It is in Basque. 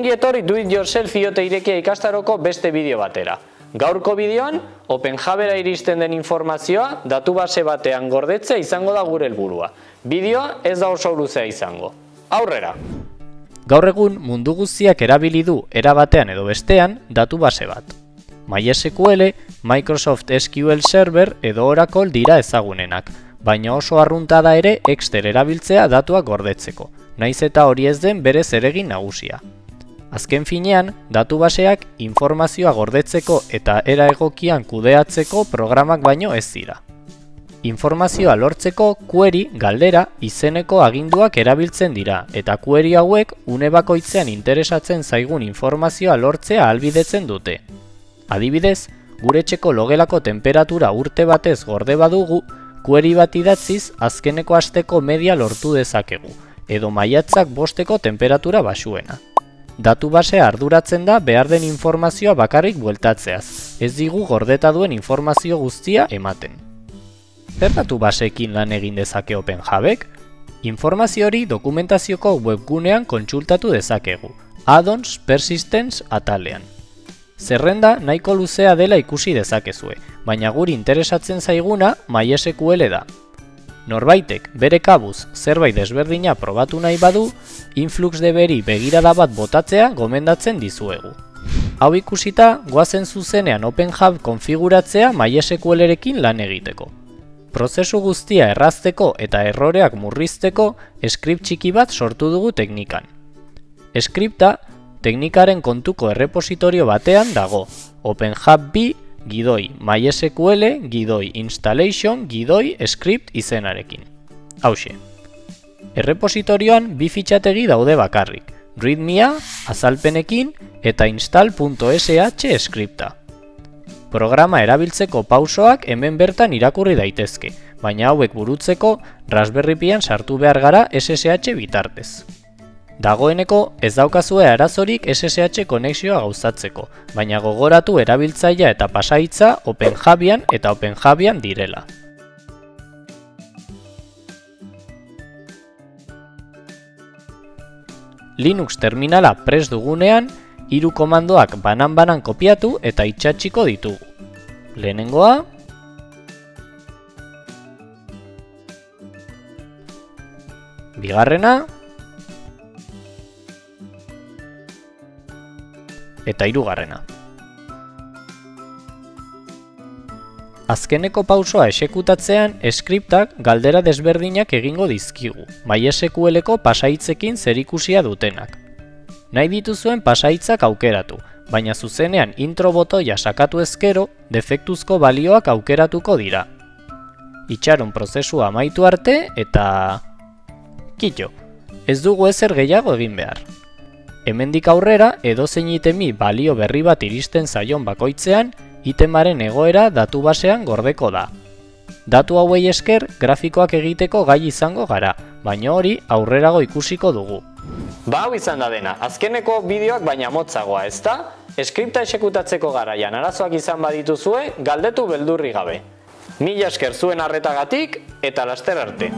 Ongi etorri do it yourself iote irekia ikastaroko beste bideo batera. Gaurko bideoan, OpenJabera iristen den informazioa datu base batean gordetzea izango da gure helburua. Bideoa ez da oso luzea izango. Aurrera! Gaur egun mundu guztiak erabili du era batean edo bestean datu base bat. MySQL, Microsoft SQL Server edo Oracle dira ezagunenak, baina oso arrunta da ere Excel erabiltzea datuak gordetzeko, naiz eta hori ez den bere zeregin nagusia. Azken finean, datu baseak informazioa gordetzeko eta era egokian kudeatzeko programak baino ez dira. Informazioa lortzeko query galdera izeneko aginduak erabiltzen dira eta query hauek une bakoitzean interesatzen zaigun informazioa lortzea albidetzen dute. Adibidez, gure txeko logelako temperatura urte batez gorde badugu, query bat idatziz azkeneko asteko media lortu dezakegu, edo maiatzak bosteko temperatura basuena. Datu base arduratzen da behar den informazioa bakarrik bueltatzeaz, ez digu gordeta duen informazio guztia ematen. Zer datu baseekin lan egin dezake OpenJabek? Informazio hori dokumentazioko webgunean kontsultatu dezakegu, Addons Persistence atalean. Zerrenda nahiko luzea dela ikusi dezakezue, baina guri interesatzen zaiguna MySQL da. Norbaitek bere kabuz zerbait desberdina probatu nahi badu, InfluxDBri begirada bat botatzea gomendatzen dizuegu. Hau ikusita, goazen zuzenean OpenHub konfiguratzea MySQLerekin lan egiteko. Prozesu guztia errazteko eta erroreak murrizteko script txiki bat sortu dugu teknikan. Skripta teknikaren kontuko errepositorio batean dago, OpenHub B gidoi MySQL gidoi installation gidoi script izenarekin. Hauxe. Errepositorioan bi fitxategi daude bakarrik, readmea, azalpenekin eta install.sh skripta. Programa erabiltzeko pausoak hemen bertan irakurri daitezke, baina hauek burutzeko Raspberry Pian sartu behar gara SSH bitartez. Dagoeneko ez daukazue arazorik SSH konexioa gauzatzeko, baina gogoratu erabiltzailea eta pasaitza OpenJabian eta OpenJabian direla. Linux terminala pres dugunean, hiru komandoak banan-banan kopiatu eta itxatxiko ditugu. Lehenengoa, bigarrena, eta hirugarrena. Azkeneko pausoa esekutatzean, skriptak galdera desberdinak egingo dizkigu, MySQLeko pasaitzekin zerikusia dutenak. Nahi dituzuen pasaitzak aukeratu, baina zuzenean intro botoia sakatu ezkero, defektuzko balioak aukeratuko dira. Itxaron prozesua amaitu arte eta... Kito, ez dugu ezer gehiago egin behar. Hemendik aurrera edozein itemi balio berri bat iristen zaion bakoitzean, itemaren egoera datu basean gordeko da. Datu hauei esker grafikoak egiteko gai izango gara, baina hori aurrerago ikusiko dugu. Ba hau izan da dena, azkeneko bideoak baina motzagoa, ezta? Eskripta esekutatzeko garaian arazoak izan badituzue, galdetu beldurri gabe. Mila esker zuen arretagatik eta laster arte.